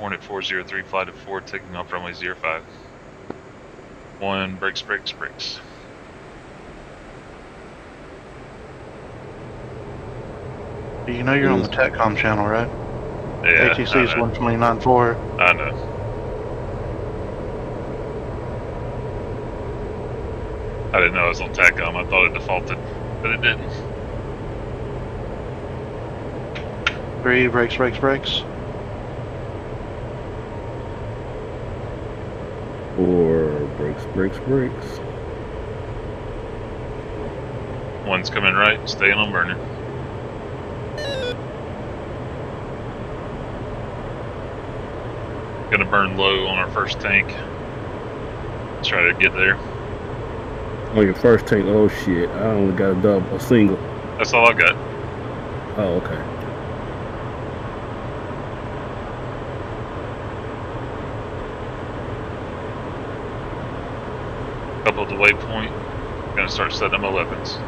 Hornet 403, flight of 4, taking off runway 05. 1, brakes, brakes, brakes. You know you're on the TechCom channel, right? Yeah, ATC is I know. 129.4. I know. I didn't know I was on TACOM. I thought it defaulted, but it didn't. Three, brakes, brakes, brakes. Four, brakes, brakes, brakes. One's coming right, staying on burner. Gonna burn low on our first tank. Let's try to get there. On your first tank, oh shit, I only got a double, a single. That's all I got. Oh, okay. Couple the waypoint. Gonna start setting them 11s.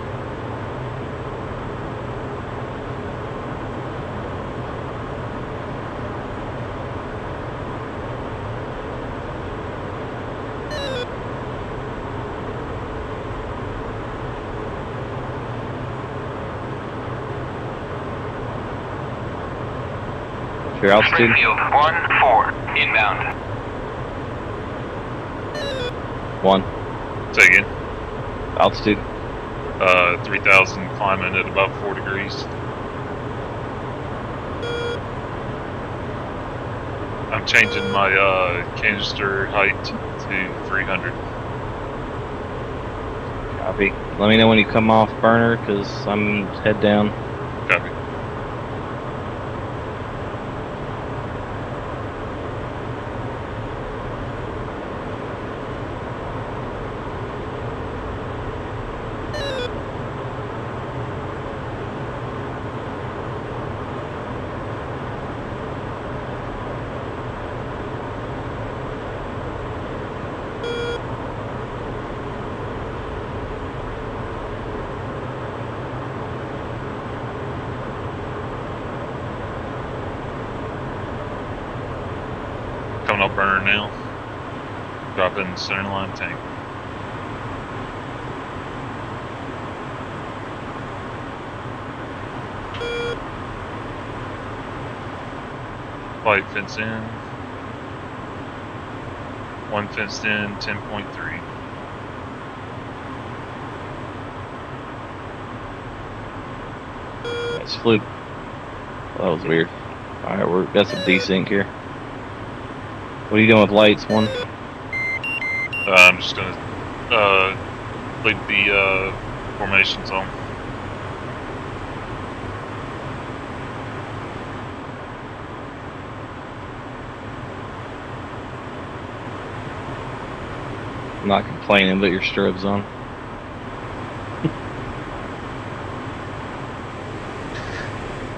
Your altitude? Springfield 1-4, inbound. One. Say again. Altitude? Uh, 3,000 climbing at about 4 degrees. I'm changing my uh, canister height to 300. Copy. Let me know when you come off burner, because I'm head down. Copy. Burner now. Drop in center line tank. Flight fence in. One fenced in, 10.3. That's fluke. That was weird. Alright, we're got some desync here. What are you doing with lights? One? Uh, I'm just gonna uh, leave the uh, formations on. I'm not complaining, but your strobes on.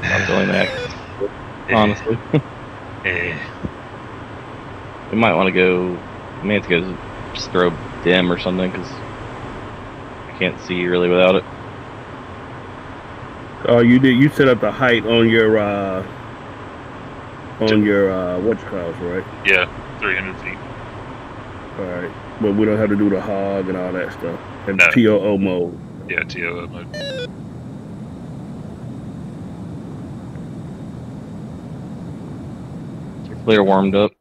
Not doing that, honestly. We might want to go. We may have to go strobe dim or something because I can't see really without it. Oh, you did. You set up the height on your uh, on your uh, what you call it, right? Yeah, 300 feet. All right, but we don't have to do the hog and all that stuff. And No. TOO mode. Yeah, TOO mode. Clear warmed up.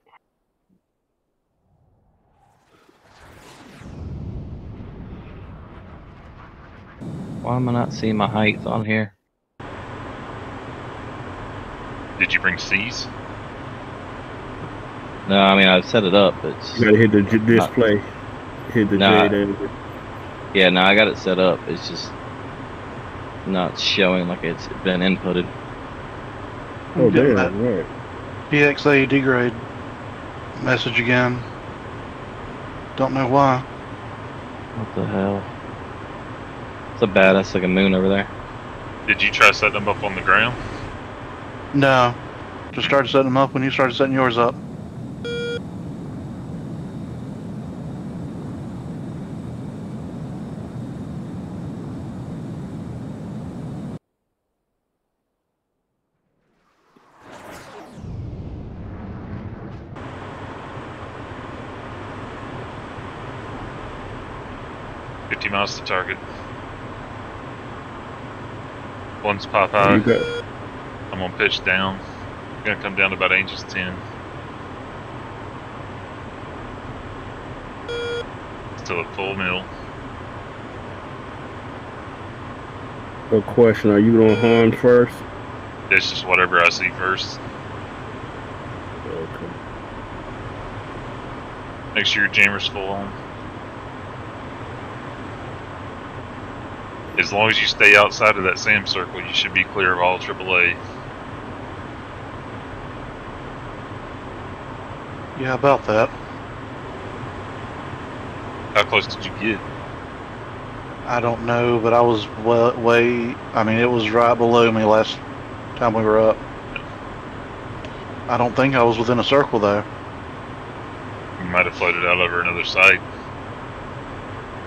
Why am I not seeing my height on here? Did you bring C's? No, I mean I've set it up. It's You gotta hit the j- display. Hit the Nah. J yeah, no, I got it set up. It's just not showing like it's been inputted. Oh Getting damn! Right. DXA degrade message again. Don't know why. What the hell? It's a badass a moon over there. Did you try setting them up on the ground? No. Just started setting them up when you started setting yours up. Fifty miles to target. One's pop high. got I'm gonna pitch down. Gonna come down to about Angels 10. Still at full mill. a question. Are you on horn first? It's just whatever I see first. Okay. Make sure your jammer's full on. As long as you stay outside of that SAM circle, you should be clear of all AAA. Yeah, about that. How close did you get? I don't know, but I was way, way. I mean, it was right below me last time we were up. I don't think I was within a circle though. You might have floated out over another site.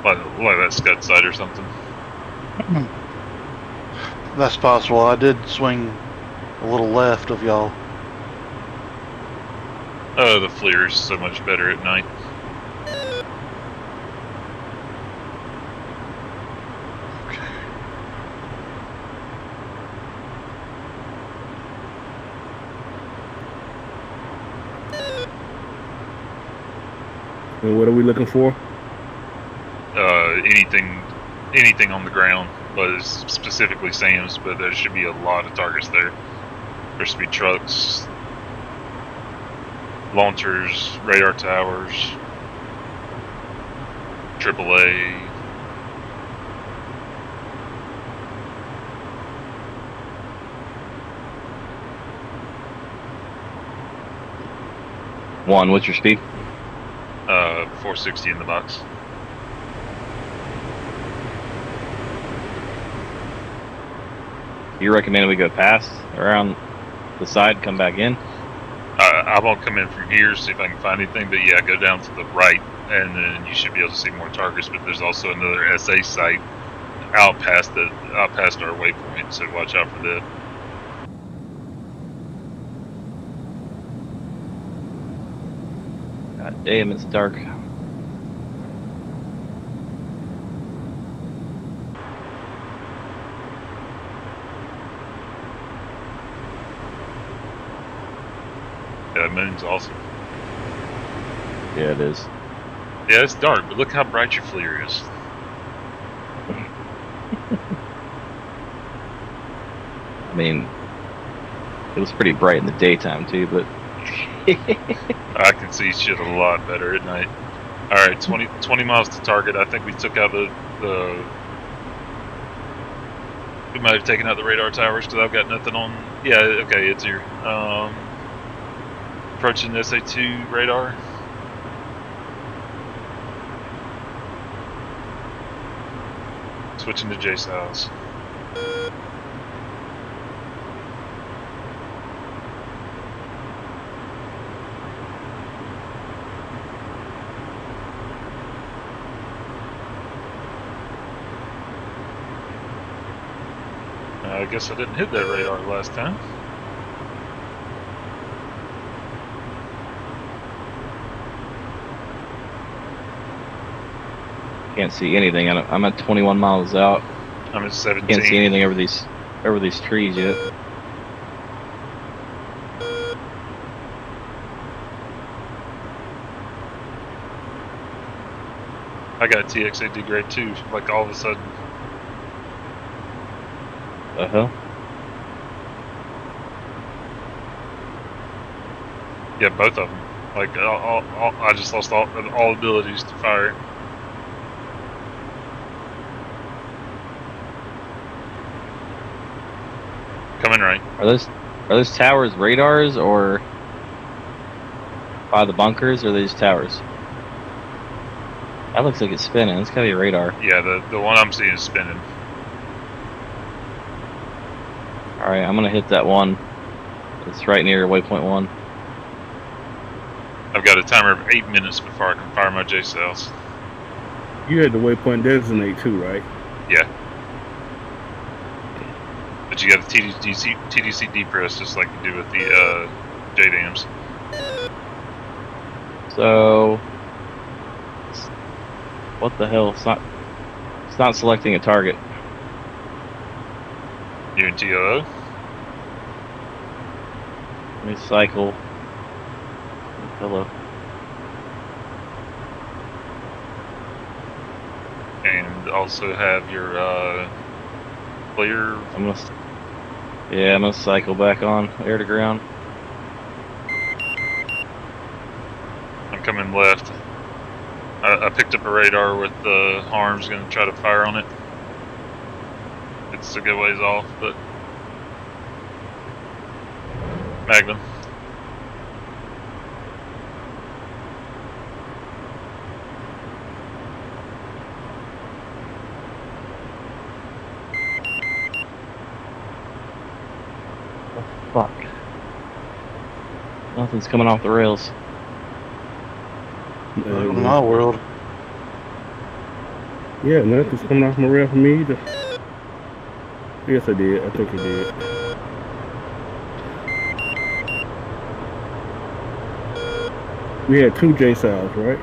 Like, like that scud site or something. That's possible. I did swing a little left of y'all. Oh, the FLIR is so much better at night. And what are we looking for? Uh, anything, anything on the ground, but it's specifically SAMs. But there should be a lot of targets there. There should be trucks, launchers, radar towers, AAA. One, what's your speed? Uh, 460 in the box. You recommend we go past around the side, come back in? Uh, I won't come in from here, see if I can find anything, but yeah, go down to the right, and then you should be able to see more targets. But there's also another SA site out past the out past our waypoint, so watch out for that. God damn, it's dark. Yeah, moon's awesome. Yeah, it is. Yeah, it's dark, but look how bright your flare is. I mean, it was pretty bright in the daytime too, but I can see shit a lot better at night. All right, 20, 20 miles to target. I think we took out the the. We might have taken out the radar towers because I've got nothing on. Yeah, okay, it's here. Um, approaching the SA2 radar. Switching to Jace House. Uh, I guess I didn't hit that radar last time. Can't see anything. I'm at 21 miles out. I'm at 17. Can't see anything over these over these trees yet. I got a TXAD grade 2, like all of a sudden. The hell? Yeah, both of them. Like, all, all, all, I just lost all, all abilities to fire. Coming right. Are those are those towers radars or by the bunkers or are these towers? That looks like it's spinning. It's gotta be a radar. Yeah, the, the one I'm seeing is spinning. Alright, I'm gonna hit that one. It's right near waypoint one. I've got a timer of 8 minutes before I can fire my JSOWs. You had the waypoint designate too, right? Yeah. You got a TDC, TDC depress just like you do with the uh, JDAMs. So what the hell? It's not It's not selecting a target. You and TOO? Let me cycle. Hello. And also have your uh, clear. Gonna. Yeah, I'm gonna cycle back on air to ground. I'm coming left. I, I picked up a radar with the HARMs. Going to try to fire on it. It's a good ways off, but Magnum. Nothing's coming off the rails. Welcome to my world. Yeah, nothing's coming off my rail for me either. Yes, I did. I think I did. We had two JSOWs, right?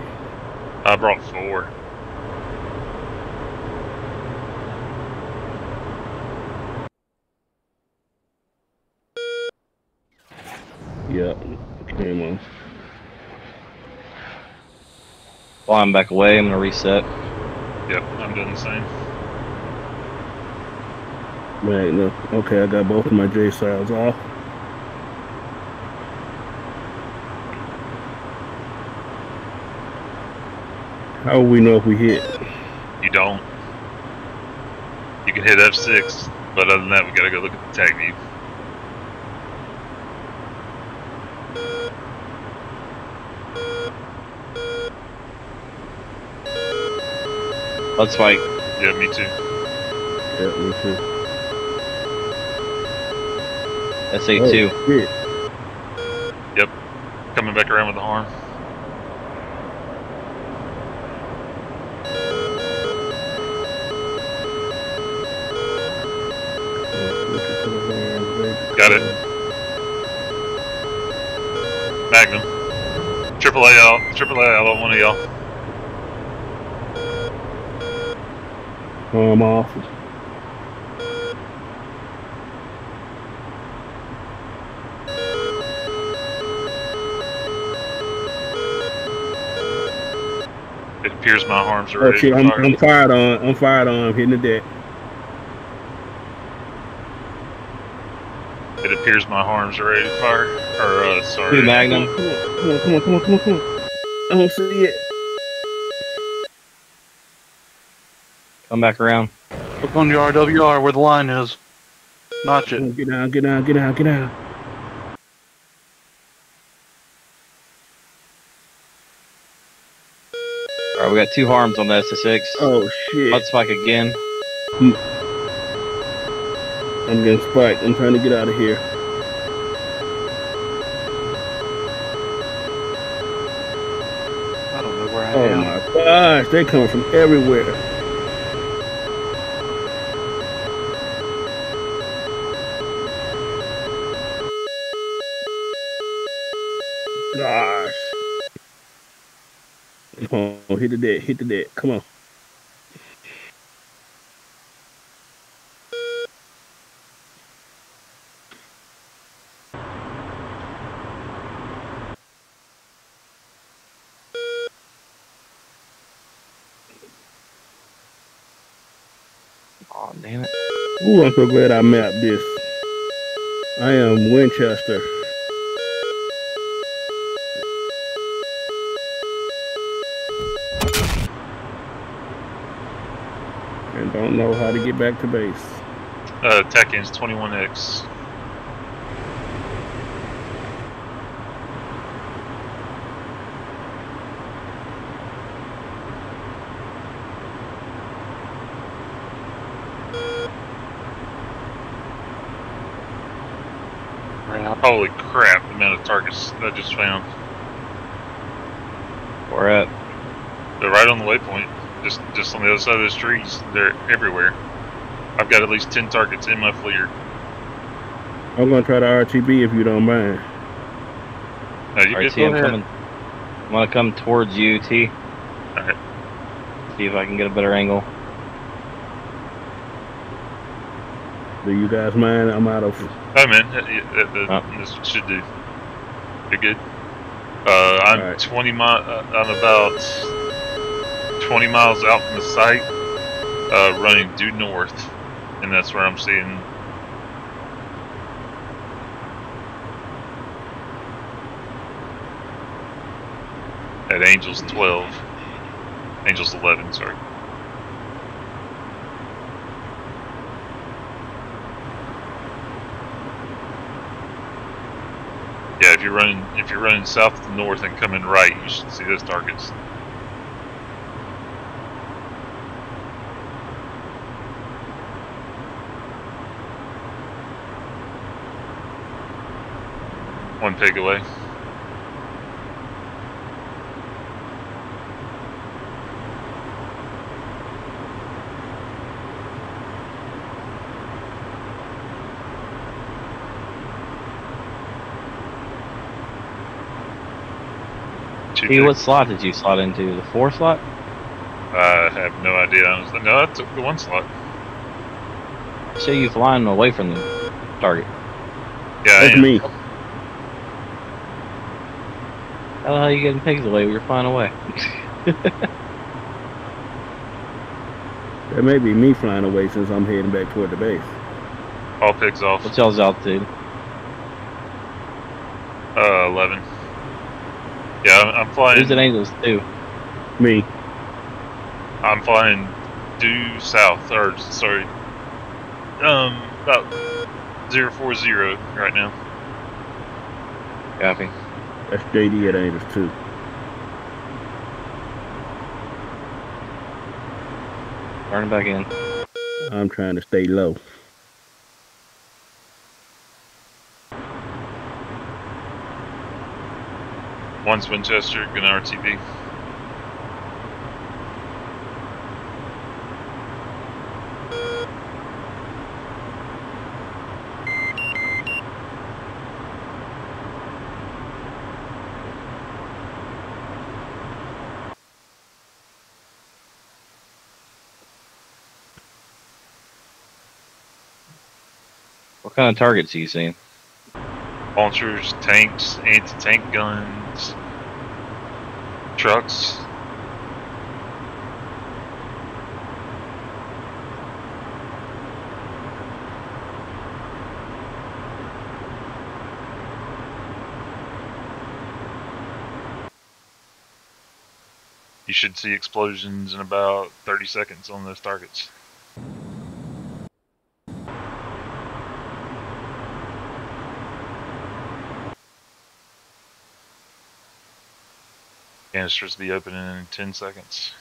I brought four. Yeah, came on. Flying back away, I'm gonna reset. Yep, I'm doing the same. Right, no. Okay, I got both of my JSOWs off. How will we know if we hit? You don't. You can hit F6, but other than that, we gotta go look at the Tacview. Let's fight. Yeah, me too. Yeah, me too. SA2. Oh, shit. Coming back around with the harm. Got it. Magnum. Triple A out. Triple A out on one of y'all. I'm off. It appears my HARMs are Oh ready shit, I'm. I'm fired on. I'm fired on. I'm hitting the deck. It appears my HARMs are ready to fire. Or, uh, sorry. Magnum. Come on, come on, come on, come on, come on. I don't see it. Come back around. Look on your RWR where the line is. Notch Come it. Get down, get down, get down, get down. Alright, we got two harms on the SA6. Oh shit. Let's spike again. Hmm. I'm getting spiked. I'm trying to get out of here. I don't know where I Oh am. my gosh, they coming from everywhere. Come on, hit the deck, hit the deck. Come on. Oh damn it. Ooh, I'm so glad I mapped this. I am Winchester. Don't know how to get back to base. Uh, attack ends 21X. Holy crap, the amount of targets I just found. We're at. They're right on the waypoint. Just just on the other side of the streets. They're everywhere. I've got at least 10 targets in my FLIR. I'm gonna try the RTB if you don't mind. Now, you Alright, good? T, I'm coming. I'm gonna come towards you, T. Alright. See if I can get a better angle. Do you guys mind? I'm out of. Oh man, Oh. this should do. You're good. Uh, I'm Alright. 20 mi- uh, I'm about 20 miles out from the site, uh, running due north, and that's where I'm seeing. At Angels 12. Angels 11, sorry. Yeah, if you're running if you're running south to north and coming right, you should see those targets. One pig away. Two Hey, what slot did you slot into? The four slot? I have no idea. I was like, no, I took the one slot. Show you flying away from the target. Yeah, I That's am. me. How the hell are you getting pigs away? You're flying away. That may be me flying away since I'm heading back toward the base. All pigs off. What's y'all's altitude? Uh, 11. Yeah, I'm, I'm flying. Who's at Angels too? Me. I'm flying due south, or sorry, um, about zero four zero right now. Copy. That's JD at Angels too. Turning back in. I'm trying to stay low. One's Winchester, gonna RTB. What kind of targets are you seeing? Launchers, tanks, anti-tank guns, trucks. You should see explosions in about 30 seconds on those targets. Canisters be opening in 10 seconds.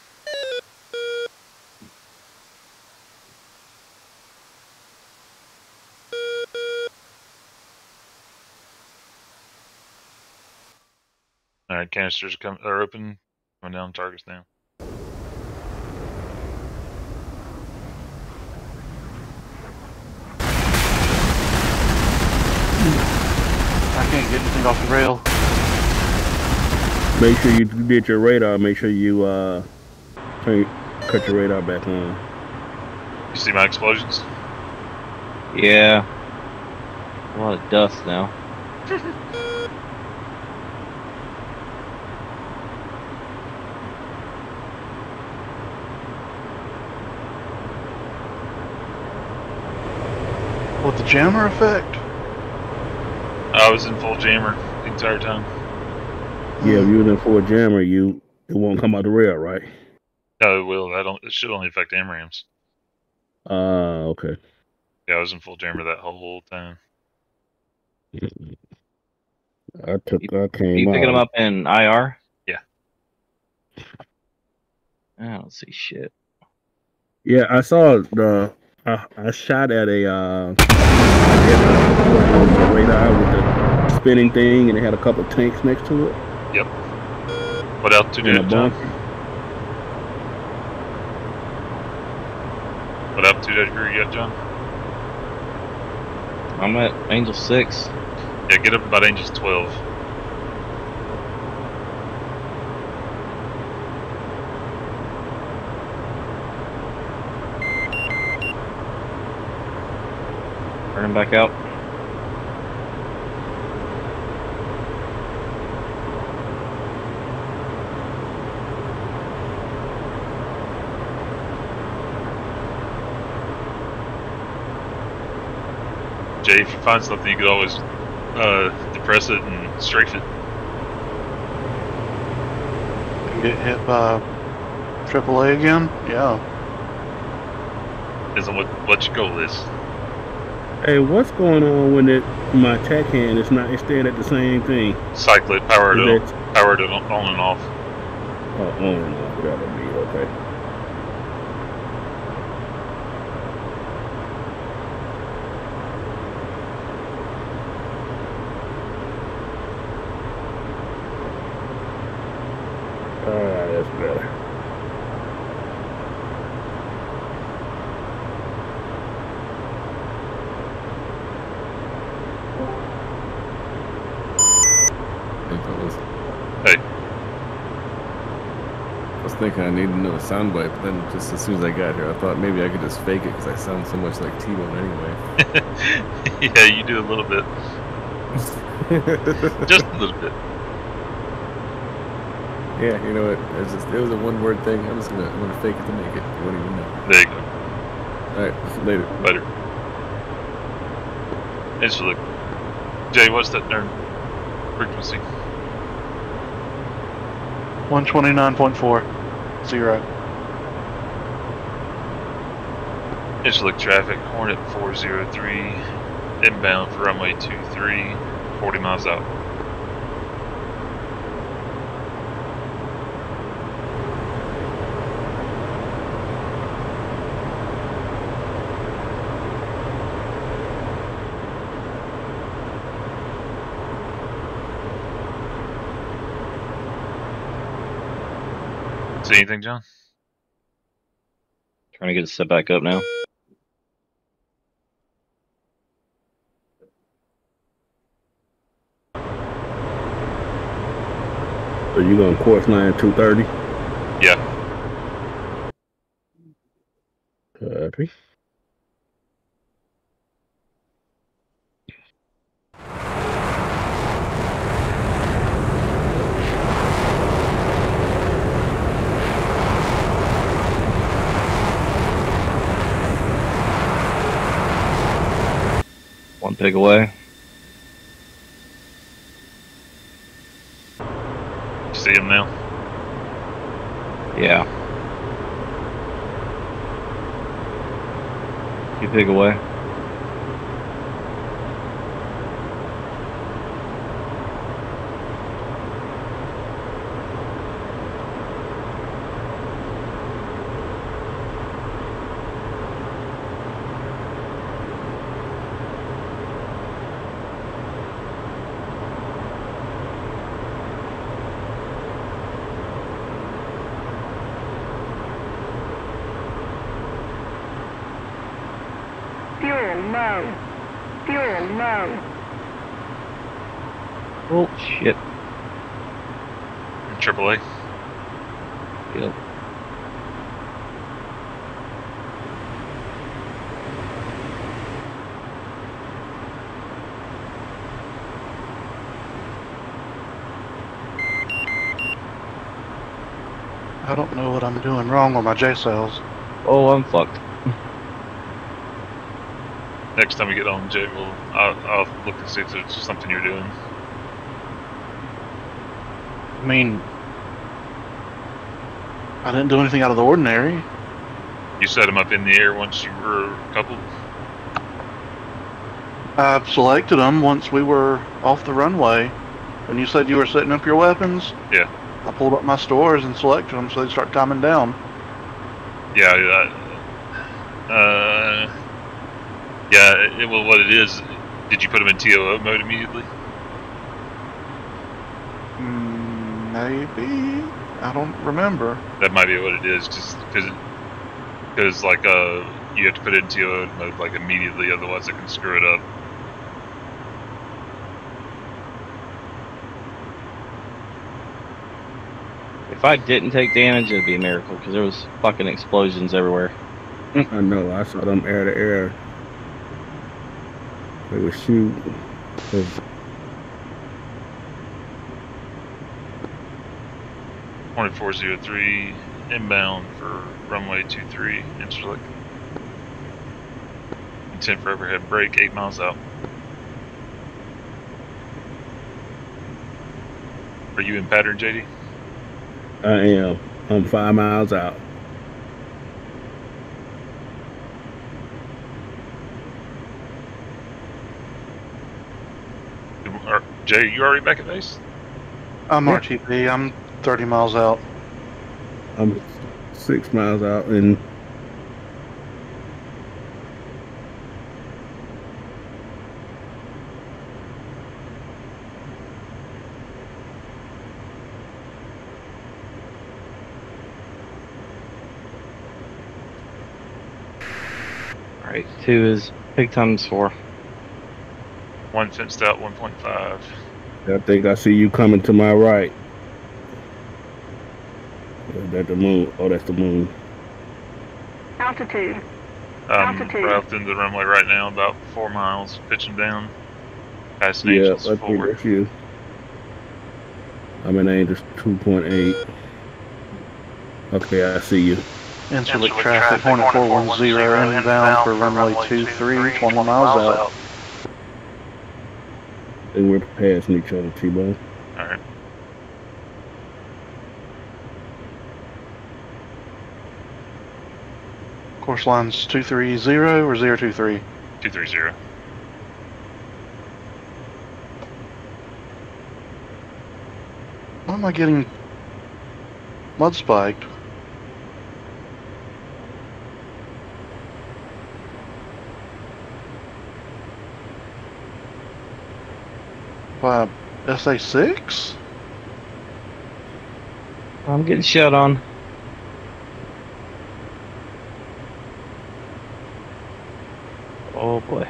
Alright, canisters are, come, are open. Coming down targets now. I can't get anything off the rail. Make sure you did your radar. Make sure you uh turn, cut your radar back on. You see my explosions? Yeah. A lot of dust now. What the jammer effect? I was in full jammer the entire time. Yeah, if you're in for a jammer, you it won't come out the rail, right? No, it will. I don't. It should only affect AMRAAMs. Uh okay. Yeah, I was in full jammer that whole time. I took I Are came you picking them up in IR? Yeah. I don't see shit. Yeah, I saw the I, I shot at a uh a radar with the spinning thing and it had a couple tanks next to it What altitude in you a at, John? bunker. What altitude are you at, John? I'm at Angel 6. Yeah, get up about Angels 12. Turning back out. Jay, if you find something, you could always uh, depress it and strafe it. Get hit by AAA again? Yeah. Depends on what, what your goal is. Hey, what's going on when it my attack hand is not it's staying at the same thing? Cycle it, power it Is on, power it on on and off. Oh, on and off. That'll be okay. Ah, that's better. Hey, fellas. Hey. I was thinking I needed another soundbite, but then just as soon as I got here, I thought maybe I could just fake it because I sound so much like T-Bone anyway. yeah, you do a little bit, just a little bit. yeah, you know what? It was just it was a one-word thing. I'm just gonna I'm gonna fake it to make it. You won't even know. There you go. All right, later. Better. It's look. Jay, what's that nerd frequency? 129.4. Zero. Look traffic. Hornet 403 inbound for runway 23, 40 miles out. See anything, John? Trying to get it set back up now. So you going course line 230? Yeah. Copy. One pig away. You see him now? Yeah. Two pig away. Fuel low. Fuel low. Oh shit. AAA. Yep. I don't know what I'm doing wrong with my JSOWs. Oh, I'm fucked. Next time we get on, Jay, we'll I'll, I'll look and see if there's something you're doing. I mean, I didn't do anything out of the ordinary. You set them up in the air once you were coupled. I've selected them once we were off the runway. When you said you were setting up your weapons, Yeah. Pulled up my stores and selected them so they start timing down. Yeah. Uh, uh, yeah. It, well, what it is? Did you put them in TOO mode immediately? Mm, maybe I don't remember. That might be what it is. Just because, because like uh, you have to put it in TOO mode like immediately, otherwise it can screw it up. If I didn't take damage, it'd be a miracle because there was fucking explosions everywhere. Mm, I know. I saw them air to air. They were shooting. 'Cause Twenty-four zero three inbound for runway two three Incirlik. Intent for overhead break eight miles out. Are you in pattern, JD? I am. I'm five miles out. Are, Jay, you already back at base? I'm Yeah. RTB. I'm 30 miles out. I'm six miles out, and Alright, two is big times four. One fenced out, one point five. I think I see you coming to my right. Is that the moon? Oh, that's the moon. Altitude. Um, Altitude. we're out into the runway right now, about four miles, pitching down. Past Yeah, I Angels think forward. that's you. I'm in Angels 2.8. Okay, I see you. Incirlik traffic, Hornet 410 inbound for runway 23, 20 miles out. And we're passing each other, T-Bone. Alright. Course lines 230 or 023? 230. Why am I getting mud spiked? By SA6? I'm getting shut on. Oh boy.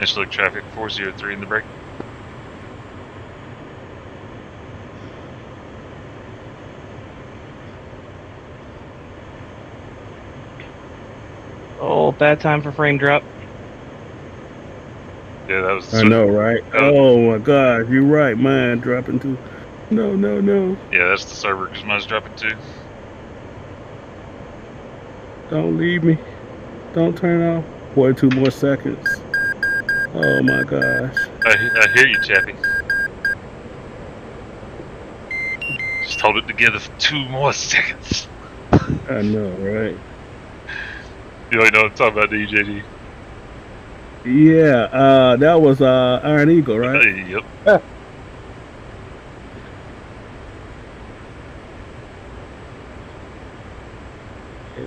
Incirlik traffic 403 in the break. Oh, bad time for frame drop. Yeah, that was. I know, right? Oh my God, you're right, Mine Dropping too. No, no, no. Yeah, that's the server because mine's dropping too. Don't leave me. Don't turn off. 42 more seconds. Oh my gosh. I, I hear you, Chappy. Just hold it together for two more seconds. I know, right? You don't know what I'm talking about, DJD. Yeah, uh, that was uh, Iron Eagle, right? Yep.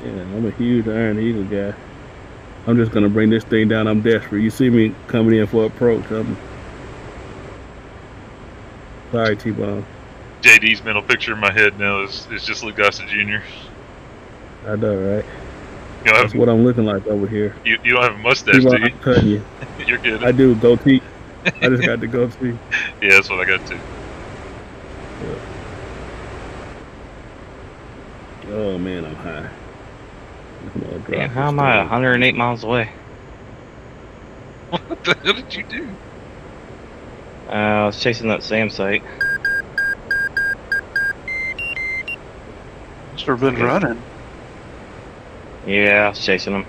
Yeah, I'm a huge Iron Eagle guy. I'm just gonna bring this thing down. I'm desperate. You see me coming in for approach. I'm sorry, T-Bone. JD's mental picture in my head now is, is just Lou Gossett Jr. I know, right? You don't That's have, what I'm looking like over here. you, you don't have a mustache, do you? I'm cutting you. You're good. I do goatee. I just got the goatee. yeah, that's what I got too. Oh man, I'm high. I'm Damn, how am I 108 miles away? What the hell did you do? Uh, I was chasing that SAM site. Must have been running. Yeah, I was chasing them.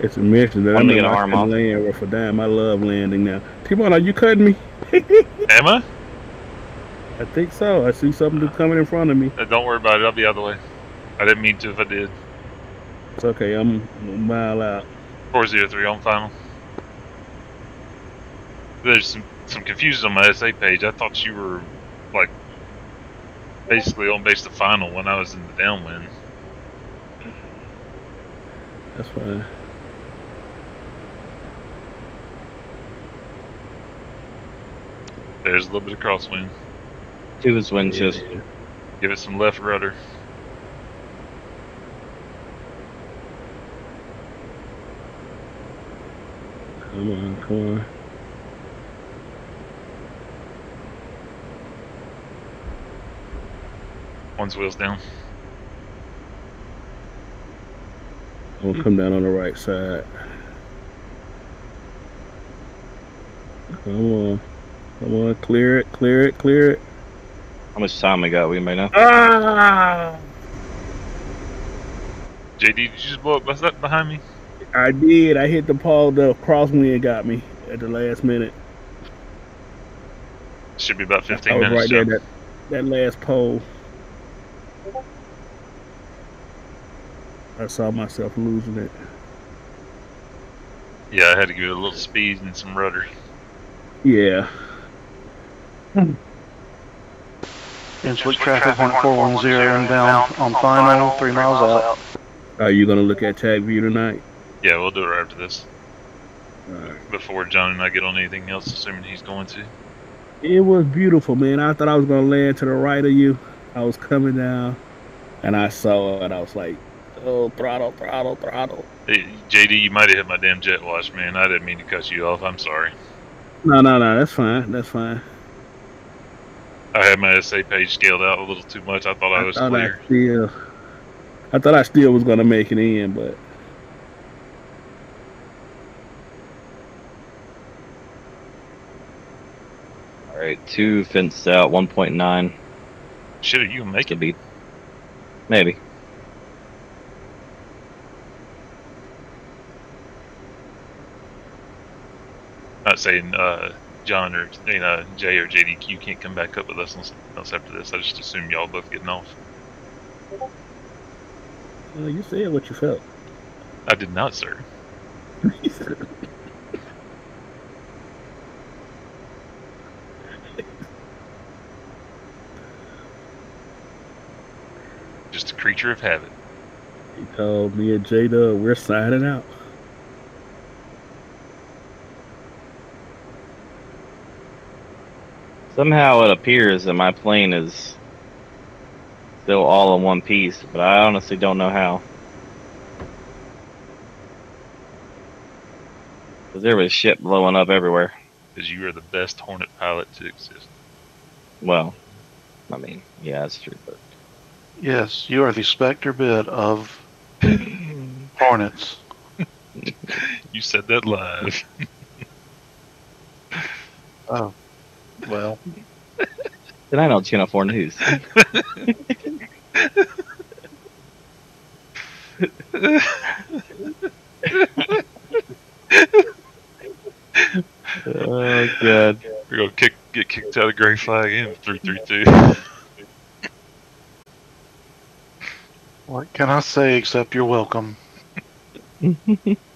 It's a mission that I'm gonna in get an arm off. land where for damn I love landing now. T-Bone, are you cutting me? Am I? I think so. I see something coming in front of me. Uh, don't worry about it. I'll be out of the way. I didn't mean to if I did. It's okay. I'm a mile out. 403 on final. There's some, some confusion on my SA page. I thought you were, like, basically on base to final when I was in the downwind. That's fine. There's a little bit of crosswind. Two is wind Yeah. just. Give it some left rudder. Come on, come on. One's wheels down. We'll come down on the right side. Come on. Come on, clear it, clear it, clear it. How much time I got? We may know. Ah! JD, did you just blow up what's up behind me? I did. I hit the pole. The crosswind got me at the last minute. Should be about 15 I was minutes. Right there, that, that last pole. I saw myself losing it. Yeah, I had to give it a little speed and some rudder. Yeah. Incirlik traffic, Hornet 410 inbound on final, three miles out. Are you gonna look at Tacview tonight? Yeah, we'll do it right after this. Alright. Before John and I get on anything else, assuming he's going to. It was beautiful, man. I thought I was gonna land to the right of you. I was coming down, and I saw it. I was like, "Oh, throttle, throttle, throttle." Hey, JD, you might have hit my damn jet wash, man. I didn't mean to cut you off. I'm sorry. No, no, no. That's fine. That's fine. I had my SA page scaled out a little too much. I thought I was thought clear. I still, I thought I still was gonna make it in, but All right, two fenced out, 1.9. Shit, are you gonna make it? Be. Maybe. Not saying uh, John or you know, Jay or JDQ you can't come back up with us on something else after this. I just assume y'all both getting off. uh, you said what you felt. I did not, sir. Just a creature of habit. he told me and J Dub we're signing out. Somehow it appears that my plane is still all in one piece, but I honestly don't know how. Because there was shit blowing up everywhere. Because you are the best Hornet pilot to exist. Well, I mean, yeah, that's true. But Yes, you are the Spectre bit of Hornets. You said that live. Oh, well, tonight on Channel 4 News. oh, God. We're gonna kick get kicked out of Gray Flag in three three two. what can I say except you're welcome?